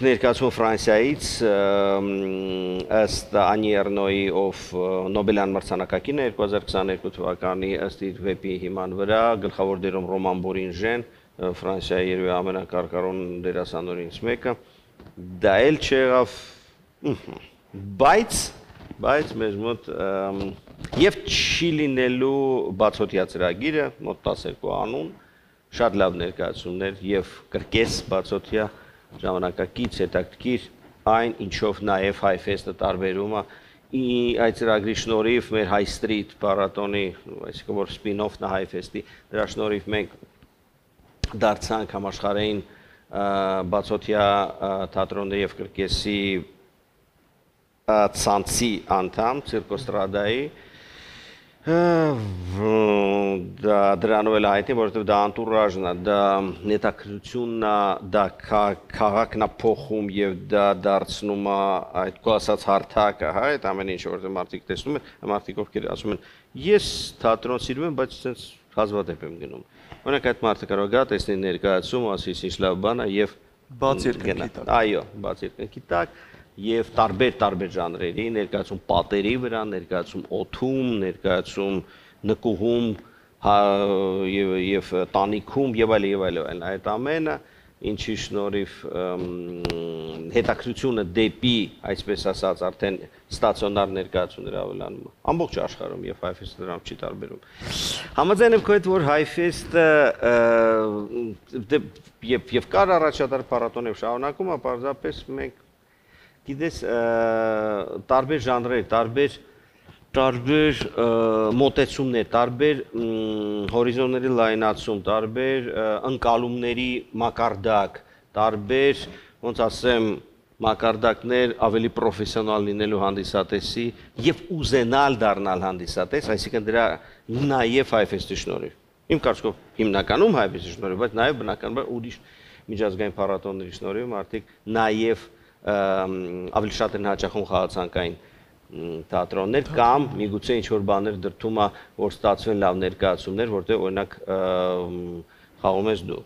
ներկայացումը Ֆրանսիայից ըստ Անի Էրնոյի ով Նոբելյան մրցանակակին է 2022 թվականի ըստ իր վեպի հիման վրա գլխավոր դերում Ռոման Բորինժեն Ֆրանսիայի երևի ամենակարգառոն դերասաններից մեկը դա էլ չեղավ բայց բայց մեզ մոտ եւ չի լինելու բացօթյա ծրագիրը մոտ 12 անուն շատ լավ ներկայացումներ եւ կրկես բացօթյա ժամանակակից հետաքրքիր այն ինչով նաեւ Highfest-ը տարբերում է ի- այդ ծրագրի շնորհիվ մեր High Street փառատոնի, այսինքն որ spin-off-ն է Highfest-ի, դրա շնորհիվ մենք դարձանք համաշխարհային բացօթյա ա, թատրոնների եւ կրկեսի ա, ցանցի անդամ Ցիրկոստրադայի դա դրանով էլ հայտնի, որովհետև դա անտուրաժն է, դա նետակրությունն է, դա քաղաքն է փոխում եւ դա դարձնում է այդ քո ասած հարթակը, հա, այդ ամեն ինչ որտեղ մարդիկ տեսնում են, մարդիկ ովքեր ասում են, ես թատրոն սիրում եմ, բայց sense հազվադեպ եմ գնում։ Օրինակ այդ մարդը կարող գա տեսնի ներկայացում, ասի ինչ լավ բան է եւ բաց երկնքի տակ։ Այո, բաց երկնքի տակ եւ տարբեր տարբեր ժանրերի ներկայացում պատերի վրա, ներկայացում օթում, ներկայացում նկուղում, հա եւ եւ տանիքում եւ այլ եւ այլ այլ այդ ամենը ինչի շնորհիվ հետաքրությունը դեպի, այսպես ասած, արդեն ստացիոնար ներկայացումներ ավելանում է։ Ամբողջ աշխարհում եւ Highfest-ը դրանով չի տարբերում։ Համաձայն եմ քո հետ, որ Highfest-ը դե, եւ եւ կար առաջատար փառատոն եւ շարունակում է, պարզապես մենք գիտես տարբեր ժանրեր, տարբեր տարբեր մոտեցումներ, տարբեր հորիզոնների լայնացում, տարբեր ընկալումների մակարդակ, տարբեր, ոնց ասեմ, մակարդակներ ավելի պրոֆեսիոնալ լինելու հանդիսատեսի եւ ուզենալ դառնալ հանդիսատես, այսինքն դրա նաեւ հայֆեստի շնորհիվ։ Իմ կարծիքով հիմնականում հայֆեստի շնորհիվ, բայց նաեւ բնականաբար ուրիշ միջազգային փառատոների շնորհիվ մարդիկ նաեւ ավելի շատ են հաճախում խաղացանկային թատրոններ կամ միգուցե ինչ որ բաներ դրթում է որ ստացվեն լավ ներկայացումներ, որտեղ օրինակ խաղում ես դու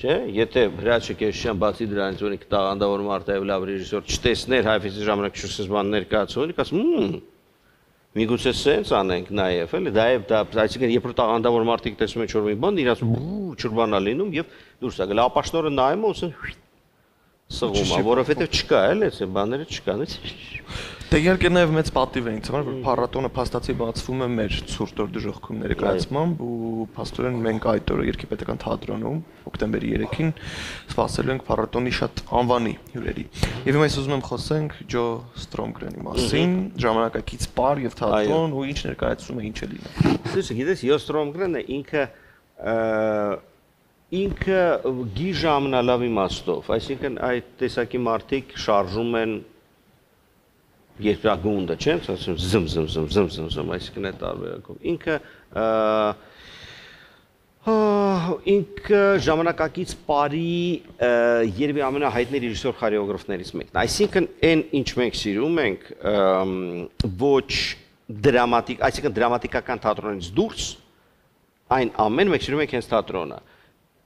չէ եթե հրաչը Կեշյան բացի դրանից որ ինքը տաղանդավոր մարդ է լավ ռեժիսոր չտեսներ հայֆիսի ժամանակ չուսես բան ներկայացում, ինքը ասում միգուցե սենց անենք նաև էլի դա է դա այսինքն երբ որ տաղանդավոր մարդիկ տեսնում են չոր մի բան իրաց չուրբանա լինում եւ դուրս է գալի ապաշտորը նայում ու ասում սղում է, որովհետև չկա էլ այս բաները չկան, էլի։ Դե իհարկե նաև մեծ պատիվ է ինձ համար, որ փառատոնը փաստացի բացվում է մեր ցուրտ օր դժողքում ներկայացմամբ ու փաստորեն մենք այդ օրը Երկի պետական թատրոնում հոկտեմբերի 3-ին սպասելու ենք փառատոնի շատ անվանի հյուրերի։ Եվ հիմա ես ուզում եմ խոսենք Ջո Ստրոմգրենի մասին, ժամանակակից պար եւ թատրոն ու ինչ ներկայացում է ինչ է լինում։ Սիրս, գիտես, Յո Ստրոմգրենը ինքը ինքը գիժամն է լավ իմաստով, այսինքն այդ տեսակի մարդիկ շարժում են երկրագունդը, չէ՞, ասում զմ զմ զմ զմ զմ զմ, այսինքն այդ տարբերակով։ Ինքը ինքը ժամանակակից բարի երևի ամենահայտնի ռեժիսոր խորեոգրաֆներից մեկն է։ Այսինքն այն ինչ մենք սիրում ենք ոչ դրամատիկ, այսինքն դրամատիկական թատրոնից դուրս այն ամեն մենք սիրում ենք հենց թատրոնը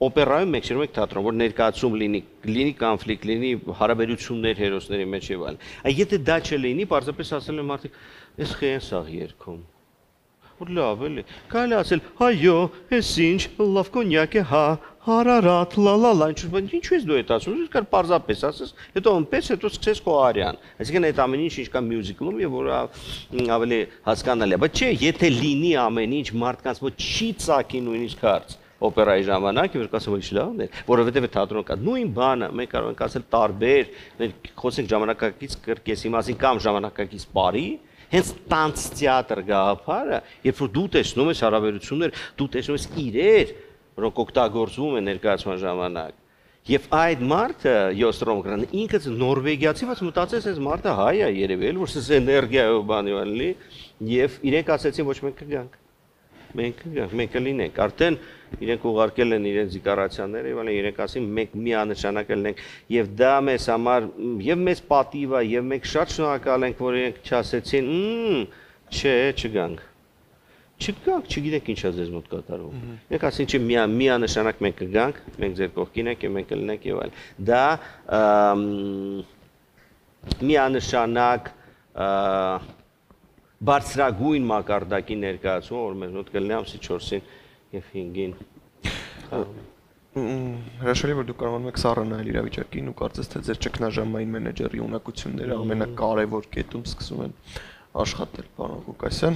օպերայում մենք շիրում ենք թատրոն, որ ներկայացում լինի, լինի կոնֆլիկտ, լինի հարաբերություններ հերոսների մեջ եւ այլն։ Այ եթե դա չլինի, պարզապես ասել են մարդիկ, «Էս խեն սաղ երգում»։ Որ լավ էլի։ Կարելի ասել, «Այո, էս ինչ, լավ կոնյակ է, հա, հարարատ, լա լա լա, ինչ բան, ինչու ես դու այդ ասում, ես կար պարզապես ասես, հետո ըմպես, հետո սկսես քո արյան։ Այսինքն այդ ամեն ինչ ինչ կա մյուզիկլում եւ որ ավելի հասկանալի է, բայց չէ, եթե լինի ամեն ինչ մարդկանց ոչ չի ցակի նույնիսկ հարց օպերայի ժամանակ եւ ասում ինչ լավն է, որովհետեւ թատրոն կա։ Նույն բանը մենք կարող ենք ասել տարբեր, մենք խոսենք ժամանակակից կրկեսի մասին կամ ժամանակակից բարի, հենց տանց թեատր գաղափարը, երբ որ դու տեսնում ես հարաբերություններ, դու տեսնում ես իրեր, որոնք օգտագործվում են ներկայացման ժամանակ։ Եվ այդ մարդը Յոստրոմգրան ինքը նորվեգիացի, բայց մտածես այս մարդը հայ է երևի, էլ որ սս էներգիայով բանի ալի, եւ իրենք ասեցին ոչ մենք կգանք մենք մենք կլինենք արդեն իրենք ուղարկել են իրենց դիկարացիաները եւ այլն իրենք ասին մենք միանշանակ լինենք եւ դա մեզ համար եւ մեզ պատիվ է եւ մենք շատ շնորհակալ ենք որ իրենք չասեցին չէ չգանք չգանք չգիտենք ինչա ձեզ մոտ կատարվում իրենք ասին չէ միա միանշանակ մենք կգանք մենք ձեր կողքին ենք եւ մենք կլինենք եւ այլն դա միանշանակ բարձրագույն մակարդակի ներկայացումը, որ մեզ մոտ կլինի ամսի 4-ին եւ 5-ին։ Հրաշալի որ դուք կարողանում եք սառը նայել իրավիճակին ու կարծես թե ձեր ճգնաժամային մենեջերի ունակությունները ամենակարևոր կետում սկսում են աշխատել, պարոն Ղուկասյան։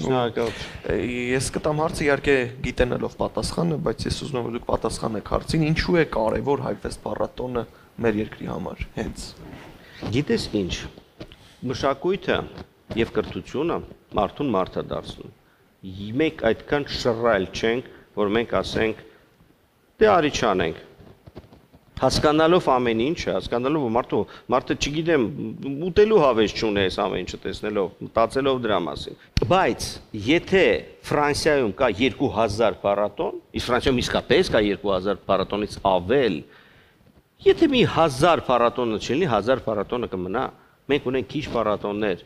Ես կտամ հարցը իհարկե գիտենալով պատասխանը, բայց ես ուզում եմ որ դուք պատասխանեք հարցին, ինչու է կարևոր Հայֆեստ փառատոնը մեր երկրի համար հենց։ Գիտես ինչ։ Մշակույթը եւ կրթությունը մարդուն մարդա դարձնում։ Մենք այդքան շռայլ չենք, որ մենք ասենք դե արի չանենք։ հասկանալով ամեն ինչը, հասկանալով մարդու մարդը չգիտեմ ուտելու հավես չունի այս ամեն ինչը տեսնելով, մտածելով դրա մասին։ Բայց եթե Ֆրանսիայում կա 2000 փառատոն, իսկ Ֆրանսիայում իսկապես կա 2000 փառատոնից ավել, եթե մի 1000 փառատոնը չլինի, 1000 փառատոնը կմնա։ Մենք ունենք քիչ փառատոններ,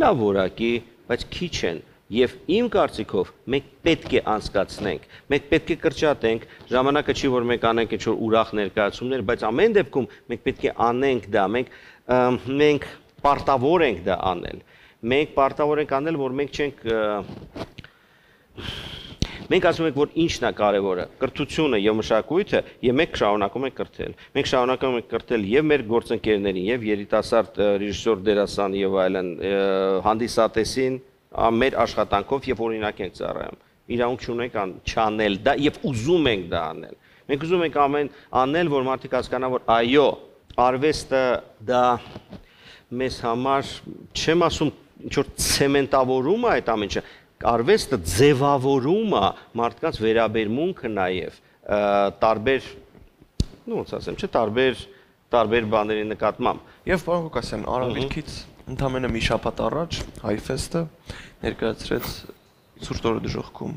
լավ որակի, բայց քիչ են Եվ իմ կարծիքով մենք պետք է անցկացնենք, մենք պետք է կրճատենք, ժամանակը չի որ մենք անենք ինչ-որ ուրախ ներկայացումներ, բայց ամեն դեպքում մենք պետք է անենք դա, մենք մենք պարտավոր ենք դա անել։ Մենք պարտավոր ենք անել, որ մենք չենք Մենք ասում ենք, որ ինչն է կարևորը՝ կրթությունը եւ մշակույթը, եւ մենք շարունակում ենք կրթել։ Մենք շարունակում ենք կրթել եւ մեր գործընկերներին, եւ երիտասարդ ռեժիսոր, դերասան եւ այլն հանդիսատեսին, մեր աշխատանքով եւ օրինակ ենք ծառայում։ Իրանք չունենք չանել դա եւ ուզում ենք դա անել։ Մենք ուզում ենք ամեն անել, որ մարդիկ հասկանան, որ այո, արվեստը դա մեզ համար չեմ ասում ինչ որ ցեմենտավորում է այդ ամենը, արվեստը ձևավորում է մարդկանց վերաբերմունքը նաև տարբեր ну ոնց ասեմ, չէ, տարբեր տարբեր բաների նկատմամբ։ Եվ պարոն Ղուկասյան, Արաբելքից Ընդամենը մի շաբաթ առաջ Հայֆեստը ներկայացրեց Սուրտորը դժողքում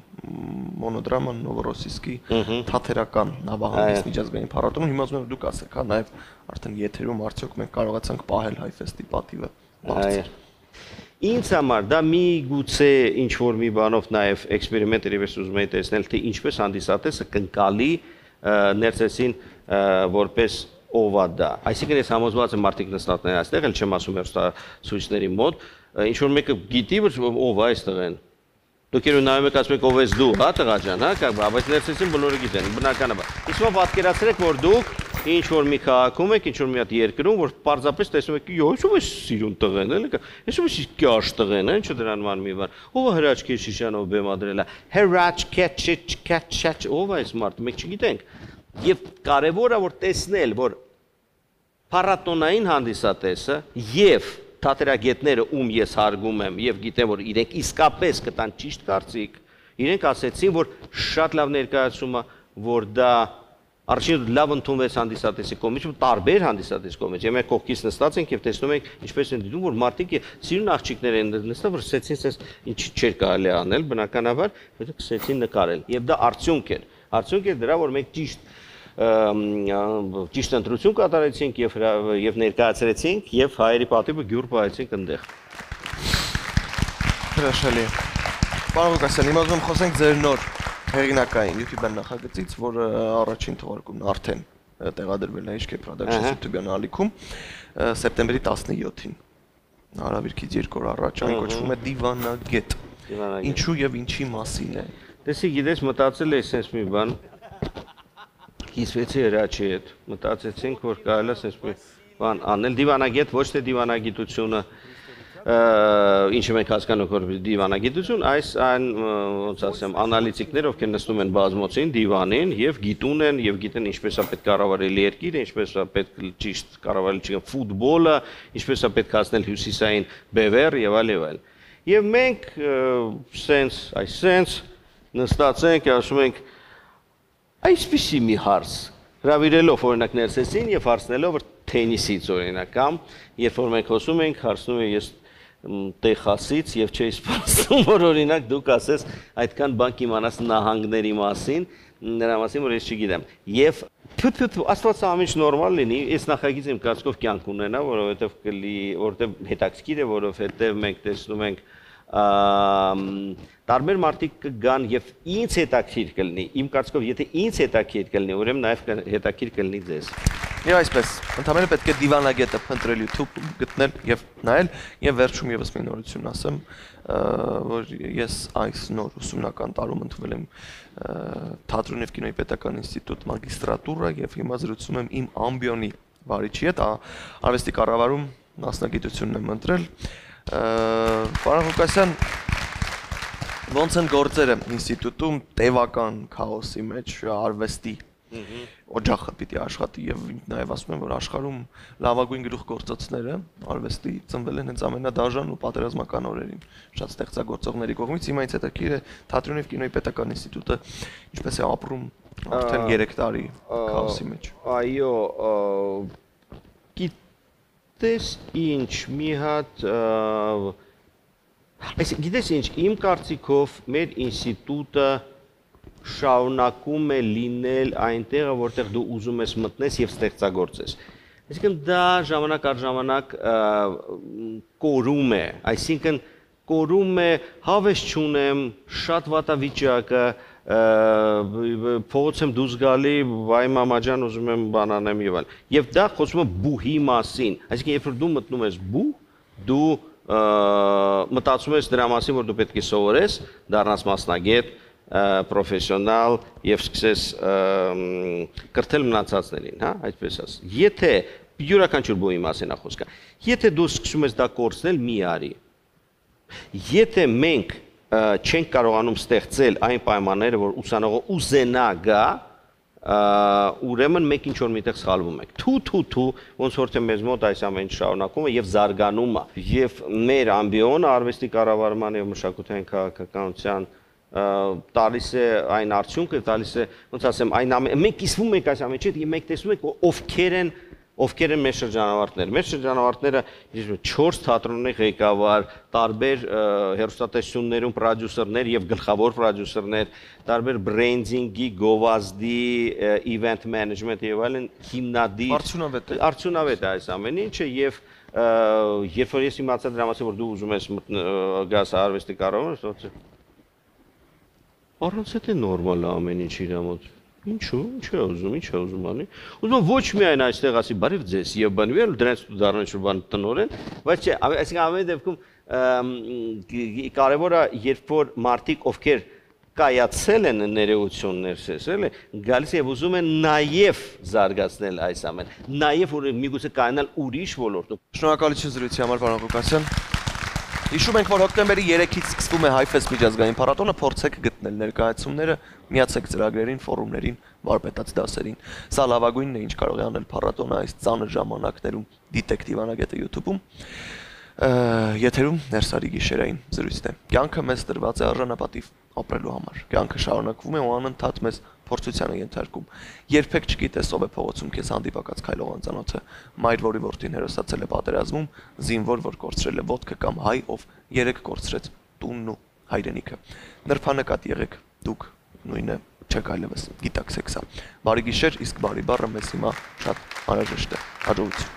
մոնոդրաման Նովորոսիսկի թաթերական նավահանգիստ միջազգային փառատոնում հիմա ուզում եմ դուք ասեք, հա, նաև արդեն եթերում արդյոք մենք կարողացանք պահել Հայֆեստի պատիվը։ Այո։ Ինձ համար դա մի գուցե ինչ որ մի բանով նաև էքսպերիմենտ երևս ուզում եի տեսնել, թե ինչպես հանդիսատեսը կնկալի ներծեսին որպես ով է դա։ Այսինքն ես համոզված եմ մարդիկ նստածն են այստեղ, էլ չեմ ասում հերոստա ցույցների մոտ, ինչ որ մեկը գիտի որ ով է այստեղ են։ Դուք երբ նայում եք ասում եք ով ես դու, հա տղա ջան, հա, բայց ներսեսին բոլորը գիտեն, բնականաբար։ Իսկ ո՞վ պատկերացրեք որ դուք ինչ որ մի քաղաքում եք, ինչ որ մի հատ երկրում, որ պարզապես տեսնում եք, յո, ո՞վ է սիրուն տղեն, էլի կա։ Եսու է կյաշ տղեն, ինչ դրան ման մի բան։ Ո՞վ է հրաչքի շիշանով բեմադրել է։ Հրաչքի չիչ քաչ ո՞վ է այս մարդը, մենք չգիտենք։ Եվ կարևորը որ տեսնել, որ փառատոնային հանդիսատեսը եւ թատերագետները, ում ես հարգում եմ եւ գիտեմ, որ իրենք իսկապես կտան ճիշտ կարծիք, իրենք ասեցին, որ շատ լավ ներկայացումը, որ դա Առաջին լավ ընդունվեց հանդիսատեսի կողմից, տարբեր հանդիսատեսի կողմից։ Եվ մենք կողքից նստած ենք եւ տեսնում ենք ինչպես են դիտում, որ մարդիկ սիրուն աղջիկներ են նստած, որ սկսեցին sense ինչ չէր կարելի անել, բնականաբար, հետո սկսեցին նկարել։ Եվ դա արդյունք էր։ Արդյունք էր դրա, որ մենք ճիշտ ճիշտ ընտրություն կատարեցինք եւ եւ ներկայացրեցինք եւ հայերի պատիվը գյուր պահեցինք այնտեղ։ Հրաշալի։ Պարոն Ղուկասյան, հիմա ուզում խոսենք ձեր նոր հեղինակային YouTube-յան նախագծից, որը առաջին թողարկումն արդեն տեղադրվել է HK Productions YouTube-յան ալիքում սեպտեմբերի 17-ին։ Հարավիրքից երկու օր առաջ այն կոչվում է Դիվանագետ։ Ինչու եւ ինչի մասին է։ Տեսի, գիտես, մտածել եմ sense մի բան, կիսվեցի հրաչի հետ։ Մտածեցինք, որ կարելի է մի բան անել դիվանագետ, ոչ թե դիվանագիտությունը, ինչը մենք հասկանում որ դիվանագիտություն, այս այն ոնց ասեմ, անալիտիկներ, ովքեր նստում են բազմոցին, դիվանին եւ գիտուն են եւ գիտեն ինչպես է պետք կառավարել երկիրը, ինչպես է պետք ճիշտ կառավարել չգիտեմ ֆուտբոլը, ինչպես է պետք հասնել հյուսիսային բևեր եւ այլ եւ այլ։ Եվ մենք սենց, այս սենց նստած ենք, ասում ենք, Այսպիսի մի հարց հravirելով օրինակ ներսեսին եւ հարցնելով թենիսից օրինակ կամ երբ որ մենք խոսում ենք հարցնում եմ ես Տեխասից եւ չէի սպասում որ օրինակ դուք ասես այդքան բան կիմանաս նահանգների մասին նրա մասին որ ես չգիտեմ եւ թութ աստված ինչ նորմալ լինի ես նախագիծ եմ կարծիքով կյանք ունենա որովհետեւ կլի որովհետեւ հետաքրքիր է որովհետեւ մենք տեսնում ենք տարբեր մարդիկ կգան եւ ինձ հետաքրիր կլինի իմ կարծիքով եթե ինձ հետաքրիր կլինի ուրեմն նաեւ հետաքրիր կլինի ձեզ Եվ այսպես, ընդհանրապես պետք է դիվանագետը փնտրել YouTube գտնել եւ նայել եւ վերջում եւս մի նորություն ասեմ, որ ես այս նոր ուսումնական տարում ընդունել եմ Թատրոն եւ կինոյի պետական ինստիտուտ մագիստրատուրա եւ հիմա զրուցում եմ իմ ամբիոնի վարիչի հետ, արվեստի կառավարում մասնագիտությունն եմ ընտրել Պարոն Ղուկասյան, ոնց են գործերը ինստիտուտում տևական քաոսի մեջ արվեստի օջախը պիտի աշխատի եւ նաեւ ասում եմ որ աշխարհում լավագույն գլուխգործոցները արվեստի ծնվել են հենց ամենադաժան ու պատերազմական օրերին շատ ստեղծագործողների կողմից հիմա ինձ հետաքրիր է թատրոնի եւ կինոյի պետական ինստիտուտը ինչպես է ապրում Արդեն 3 տարի քաոսի մեջ։ Այո, գիտես ինչ, մի հատ այս գիտես ինչ, իմ կարծիքով մեր ինստիտուտը շարունակում է լինել այնտեղը, որտեղ դու ուզում ես մտնես եւ ստեղծագործես։ Այսինքն դա ժամանակ առ ժամանակ կորում է, այսինքն կորում է, հավես չունեմ, շատ վատավիճակը, փողոց եմ դուրս գալի, վայ մամա ջան, ուզում եմ բանանեմ եւ այլ։ Եվ դա խոսում է բուհի մասին։ Այսինքն երբ դու մտնում ես բու, դու մտածում ես դրա մասին, որ դու պետք է սովորես, դառնաս մասնագետ, պրոֆեսիոնալ եւ սկսես կրթել մնացածներին, հա, այդպես ասած։ Եթե յուրաքանչյուր բույի մասին է խոսքը։ Եթե դու սկսում ես դա կորցնել, մի արի։ Եթե մենք չենք կարողանում ստեղծել այն պայմանները, որ ուսանողը ուզենա գա, ուրեմն մենք ինչ որ միտեղ սխալվում ենք։ Թու թու թու ոնց որ թե մեզ մոտ այս ամեն ինչ շարունակում է եւ զարգանում է։ Եվ մեր ամբիոնը արվեստի կառավարման եւ մշակութային քաղաքականության տալիս է այն արդյունքը, տալիս է, ոնց ասեմ, այն ամեն մենք կիսվում ենք այս ամեն ինչի, մենք տեսնում ենք ովքեր են ովքեր են մեր շրջանավարտները։ Մեր շրջանավարտները 4 թատրոնների ղեկավար, տարբեր հերոստատեսություններում պրոդյուսերներ եւ գլխավոր պրոդյուսերներ, տարբեր բրենդինգի, գովազդի, event management եւ այլն հիմնադիր արդյունավետ է։ Արդյունավետ է այս ամեն ինչը եւ երբ որ ես իմացա դրա մասին որ դու ուզում ես գաս արվեստի կառավարում, ասացի Առանց նորմալ է ամեն ինչ իր մոտ։ Ինչու՞, ինչ է ուզում, ինչ է ուզում անի։ Ուզում եմ ոչ միայն այստեղ ասի բարև ձեզ եւ բանվել դրանց դառնան ինչ բան տնորեն, բայց չէ, այսինքն ամեն դեպքում կարևորը երբ որ մարդիկ ովքեր կայացել են ներեություններ սեսել է, գալիս եւ ուզում են նաեւ զարգացնել այս ամեն, նաեւ որ միգուցե կայանալ ուրիշ ոլորտում։ Շնորհակալություն զրույցի համար, պարոն Ղուկասյան։ Հիշում ենք, որ հոկտեմբերի 3-ից սկսվում է Հայֆես միջազգային փառատոնը, փորձեք գտնել ներկայացումները, միացեք ծրագրերին, ֆորումներին, վարպետաց դասերին։ Սա լավագույնն է, ինչ կարող է անել փառատոնը այս ծանր ժամանակներում դիտեկտիվ անագետը YouTube-ում եթերում ներսարի գիշերային զրույցն է։ Կյանքը մեզ տրված է արժանապատիվ ապրելու համար։ Կյանքը շարունակվում է ու անընդհատ մեզ փորձության է ենթարկում։ Երբեք չգիտես ով է փողոցում քեզ հանդիպակաց քայլող անծանոթը, մայր որի որդին հերոսացել է պատերազմում, զինվոր որ կորցրել է ոտքը կամ հայ ով երեք կորցրեց տունն ու հայրենիքը։ Նրբանկատ եղեք դուք նույնը չեք այլևս գիտակցեք սա։ Բարի գիշեր, իսկ բարի բառը մեզ հիմա շատ անհրաժեշտ է։ Հաջողություն։